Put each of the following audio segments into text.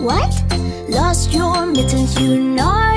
What? Lost your mittens, you naughty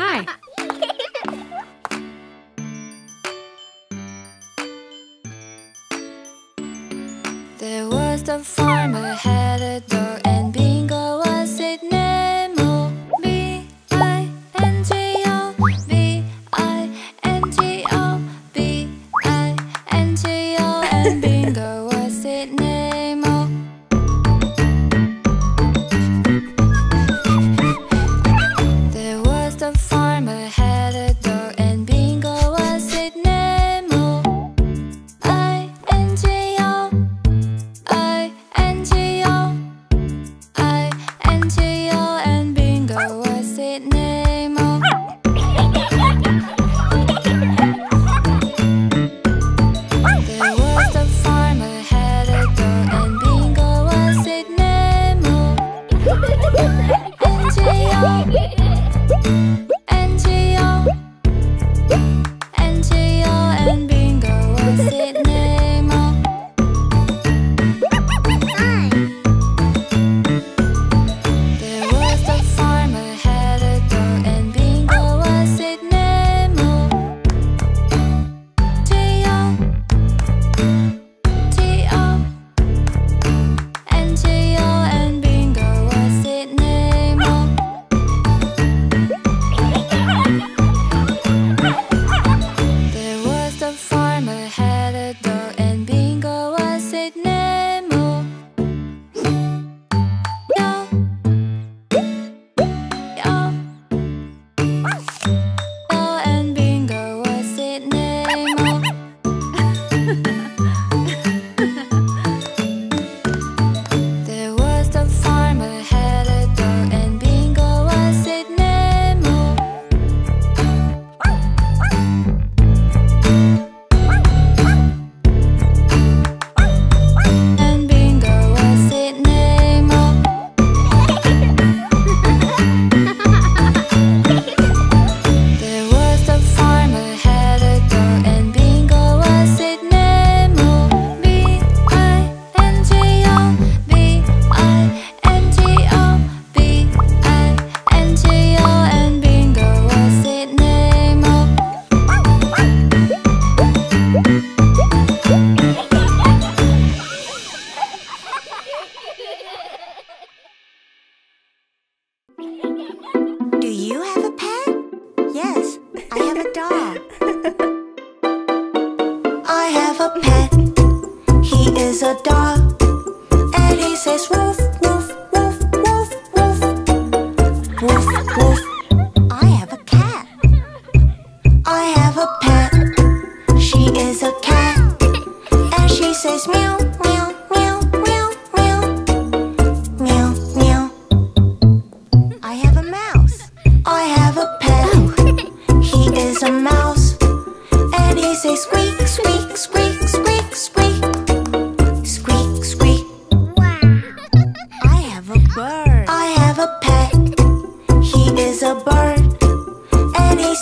farmer is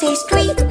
and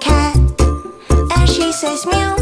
cat, and she says meow,